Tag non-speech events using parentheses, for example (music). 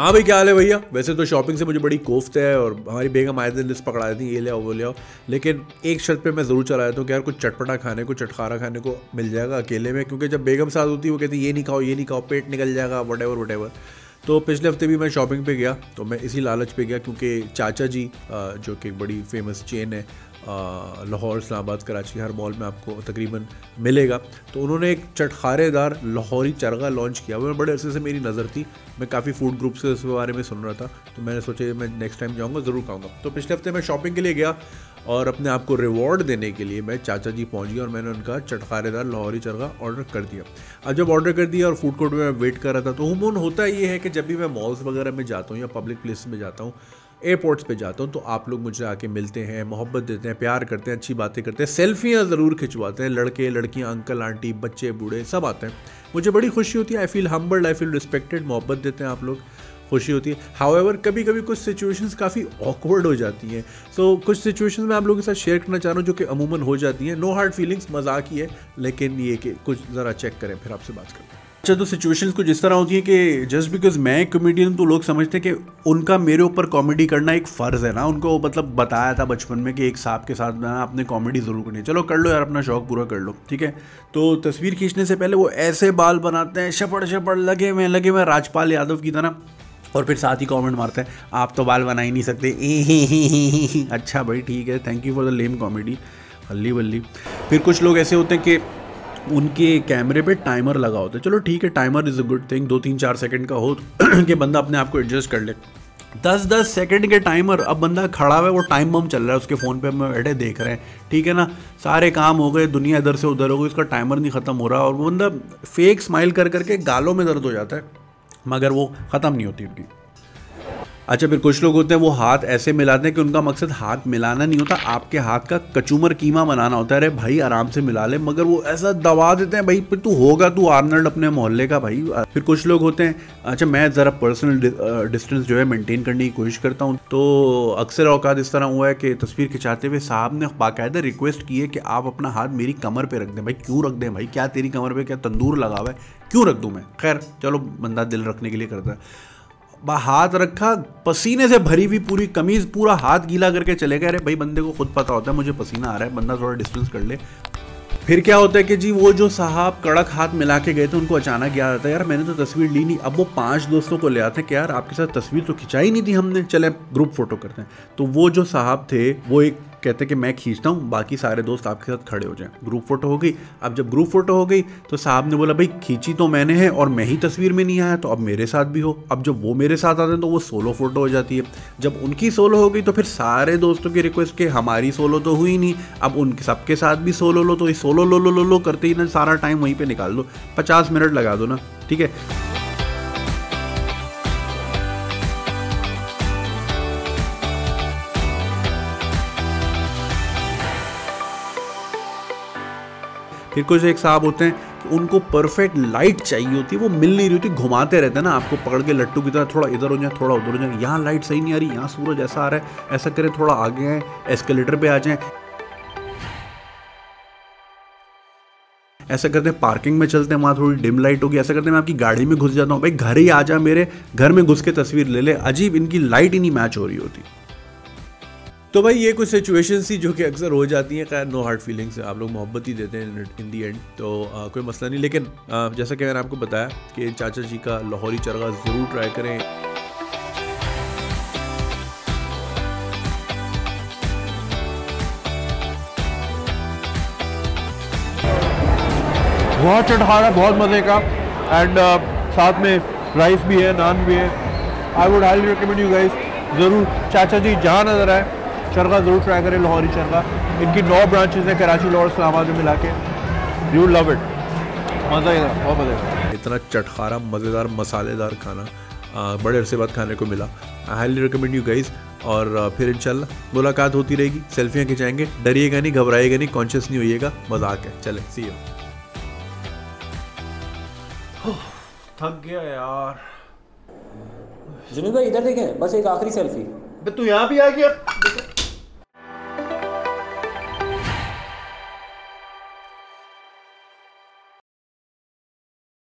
हाँ भाई, क्या हाल है भैया? वैसे तो शॉपिंग से मुझे बड़ी कोफ्त है और हमारी बेगम आए दिन लिस्ट पकड़ा देती ये ले आओ, वो ले आओ। लेकिन एक शर्त पे मैं ज़रूर चला जाता हूँ कि यार कुछ चटपटा खाने को, चटखारा खाने को मिल जाएगा अकेले में, क्योंकि जब बेगम साथ होती है, वो कहती है, ये नहीं खाओ, ये नहीं खाओ, पेट निकल जाएगा वट एवर तो पिछले हफ़्ते भी मैं शॉपिंग पे गया तो मैं इसी लालच पे गया, क्योंकि चाचा जी जो कि बड़ी फ़ेमस चेन है लाहौर, इस्लामाबाद, कराची, हर मॉल में आपको तकरीबन मिलेगा। तो उन्होंने एक चटखारेदार लाहौरी चरगा लॉन्च किया। वो बड़े अरसे से मेरी नज़र थी। मैं काफ़ी फ़ूड ग्रुप से उसके बारे में सुन रहा था। तो मैंने सोचा मैं नेक्स्ट टाइम जाऊँगा, ज़रूर खाऊँगा। तो पिछले हफ़्ते मैं शॉपिंग के लिए गया और अपने आप को रिवॉर्ड देने के लिए मैं चाचा जी पहुँच गया और मैंने उनका चटखारेदार लाहौरी चरगा ऑर्डर कर दिया। अब जब ऑर्डर कर दिया और फ़ूड कोर्ट में वेट कर रहा था तो उमूमन होता ये है कि जब भी मैं मॉल्स वगैरह में जाता हूँ या पब्लिक प्लेस में जाता हूँ एयरपोर्ट्स पे जाता हूँ तो आप लोग मुझे आके मिलते हैं मोहब्बत देते हैं प्यार करते हैं अच्छी बातें करते हैं सेल्फियाँ ज़रूर खिंचवाते हैं लड़के लड़कियाँ अंकल आंटी बच्चे बूढ़े सब आते हैं। मुझे बड़ी खुशी होती है I feel humbled I feel respected मोहब्बत देते हैं आप लोग खुशी होती है। हाउएवर कभी कभी कुछ सिचुएशंस काफ़ी ऑकवर्ड हो जाती हैं। सो so, कुछ सिचुएशंस मैं आप लोगों के साथ शेयर करना चाह रहा हूँ जो कि अमूमन हो जाती हैं। नो हार्ड फीलिंग्स मज़ाक ही है लेकिन ये कि कुछ ज़रा चेक करें फिर आपसे बात करते हैं। अच्छा तो सिचुएशंस कुछ इस तरह होती है कि जस्ट बिकॉज़ मैं एक कॉमेडियन तो लोग समझते हैं कि उनका मेरे ऊपर कॉमेडी करना एक फ़र्ज़ है ना। उनको मतलब बताया था बचपन में कि एक साहब के साथ ना आपने कॉमेडी ज़रूर करनी है। चलो, कर लो यार, अपना शौक पूरा कर लो, ठीक है? तो तस्वीर खींचने से पहले वो ऐसे बाल बनाते हैं शपड़ शपड़ लगे हुए लगे हुए राजपाल यादव की तरह, और फिर साथ ही कमेंट मारते हैं, आप तो बाल बना ही नहीं सकते। (laughs) अच्छा भाई, ठीक है thank you for the lame comedy हल्ली बल्ली। फिर कुछ लोग ऐसे होते हैं कि उनके कैमरे पे टाइमर लगा होता है। चलो ठीक है, timer is a good thing दो तीन चार सेकंड का हो (clears throat) कि बंदा अपने आप को एडजस्ट कर ले। दस दस सेकंड के टाइमर अब बंदा खड़ा हुआ है, वो टाइम बम चल रहा है उसके फ़ोन पे, हम बैठे देख रहे हैं। ठीक है ना? सारे काम हो गए, दुनिया इधर से उधर हो गई, उसका टाइमर नहीं ख़त्म हो रहा और वो बंदा फेक स्माइल कर करके गालों में दर्द हो जाता है, मगर वो ख़त्म नहीं होती उनकी। अच्छा फिर कुछ लोग होते हैं वो हाथ ऐसे मिलाते हैं कि उनका मकसद हाथ मिलाना नहीं होता, आपके हाथ का कचूमर कीमा बनाना होता है। अरे भाई, आराम से मिला ले, मगर वो ऐसा दबा देते हैं, भाई, फिर तू होगा, तू आर्नल्ड अपने मोहल्ले का, भाई। फिर कुछ लोग होते हैं अच्छा मैं ज़रा पर्सनल डिस्टेंस जो है मेंटेन करने की कोशिश करता हूँ। तो अक्सर औकात इस तरह हुआ है कि तस्वीर खिंचाते हुए साहब ने बाकायदा रिक्वेस्ट की है कि आप अपना हाथ मेरी कमर पर रख दें। भाई, क्यों रख दें भाई? क्या तेरी कमर पर क्या तंदूर लगा हुआ है? क्यों रख दूँ मैं? खैर, चलो, बंदा दिल रखने के लिए करता है। हाथ रखा, पसीने से भरी हुई पूरी कमीज, पूरा हाथ गीला करके चले गए। अरे भाई, बंदे को खुद पता होता है, मुझे पसीना आ रहा है, बंदा थोड़ा डिस्टेंस कर ले। फिर क्या होता है कि जी, वो जो साहब कड़क हाथ मिला के गए थे, उनको अचानक याद आता है, यार, मैंने तो तस्वीर ली नहीं, अब वो पाँच दोस्तों को ले आते कि यार, आपके साथ तस्वीर तो खिंचाई नहीं थी हमने, चले ग्रुप फ़ोटो करते हैं। तो वो जो साहब थे, वो एक कहते कि मैं खींचता हूँ, बाकी सारे दोस्त आपके साथ खड़े हो जाएँ। ग्रुप फ़ोटो हो गई। अब जब ग्रुप फ़ोटो हो गई तो साहब ने बोला, भाई, खींची तो मैंने है और मैं ही तस्वीर में नहीं आया तो अब मेरे साथ भी हो। अब जब वो मेरे साथ आते हैं तो वो सोलो फ़ोटो हो जाती है। जब उनकी सोलो हो गई तो फिर सारे दोस्तों की रिक्वेस्ट के हमारी सोलो तो हुई नहीं, अब उनके सबके साथ भी सोलो लो तो ये सोलो लो लो लो लो करते ही ना सारा टाइम वहीं पर निकाल दो। पचास मिनट लगा दो ना, ठीक है? फिर कुछ एक साहब होते हैं कि उनको परफेक्ट लाइट चाहिए होती है वो मिल नहीं रही होती, घुमाते रहते हैं ना, आपको पकड़ के लट्टू की तरह थोड़ा इधर हो जाए, थोड़ा उधर हो जाए, यहाँ लाइट सही नहीं आ रही, यहाँ सूरज ऐसा आ रहा है, ऐसा करें, थोड़ा आगे आए एस्केलेटर पे आ जाएँ। ऐसा करते हैं पार्किंग में चलते हैं, वहाँ थोड़ी डिम लाइट होगी, ऐसा करते हैं, मैं आपकी गाड़ी में घुस जाता हूँ, भाई, घर ही आ जा मेरे, घर में घुस के तस्वीर ले ले, अजीब इनकी लाइट ही नहीं मैच हो रही होती। तो भाई ये कुछ सिचुएशन थी जो कि अक्सर हो जाती हैं। खैर नो हार्ड फीलिंग्स आप लोग मोहब्बत ही देते हैं इन दी एंड तो आ, कोई मसला नहीं। लेकिन आ, जैसा कि मैंने आपको बताया कि चाचा जी का लाहौरी चरगा ज़रूर ट्राई करें। बहुत चटखारा बहुत मज़े का। एंड uh, साथ में राइस भी है नान भी है। I would highly recommend you guys ज़रूर। चाचा जी जहाँ नज़र आए चरगा ज़रूर ट्राई करें लाहौरी चरगा। इनकी नौ ब्रांचेज हैं कराची लाहौर इस्लामाबाद में मिला के। यू लव इट मज़ा ही बहुत मज़े का इतना चटखारा मज़ेदार मसालेदार खाना आ, बड़े अरसे बाद खाने को मिला। I highly recommend you guys और फिर इंशाल्लाह मुलाकात होती रहेगी सेल्फियाँ खिंचाएँगे डरिएगा नहीं घबराएगा नहीं कॉन्शियस नहीं होइएगा मज़ाक है। चले सी यू थक गया यार। जुनूद भाई इधर देखें बस एक आखिरी सेल्फी तू यहाँ भी आ गया।